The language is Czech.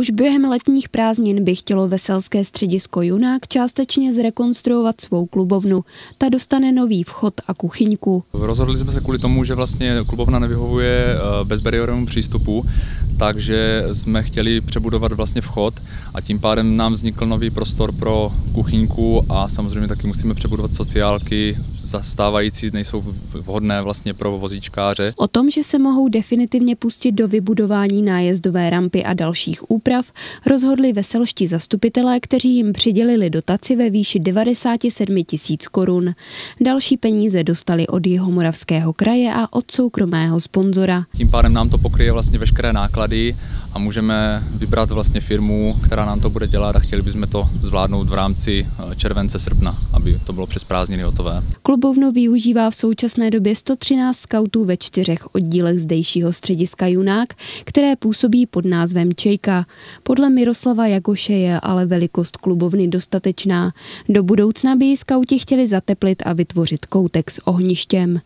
Už během letních prázdnin by chtělo veselské středisko Junák částečně zrekonstruovat svou klubovnu. Ta dostane nový vchod a kuchyňku. Rozhodli jsme se kvůli tomu, že vlastně klubovna nevyhovuje eh, bezbariérovému přístupu, takže jsme chtěli přebudovat vlastně vchod a tím pádem nám vznikl nový prostor pro kuchyňku a samozřejmě taky musíme přebudovat sociálky, zastávající nejsou vhodné vlastně pro vozíčkáře. O tom, že se mohou definitivně pustit do vybudování nájezdové rampy a dalších úprav, rozhodli veselští zastupitelé, kteří jim přidělili dotaci ve výši 97 tisíc korun. Další peníze dostali od Jihomoravského kraje a od soukromého sponzora. Tím pádem nám to pokryje vlastně veškeré náklady a můžeme vybrat vlastně firmu, která nám to bude dělat a chtěli bychom to zvládnout v rámci eh, července, srpna, aby to bylo přes prázdniny hotové. Klubovnu využívá v současné době 113 skautů ve čtyřech oddílech zdejšího střediska Junák, které působí pod názvem Čejka. Podle Miroslava Jagoše je ale velikost klubovny dostatečná. Do budoucna by ji skauti chtěli zateplit a vytvořit koutek s ohništěm.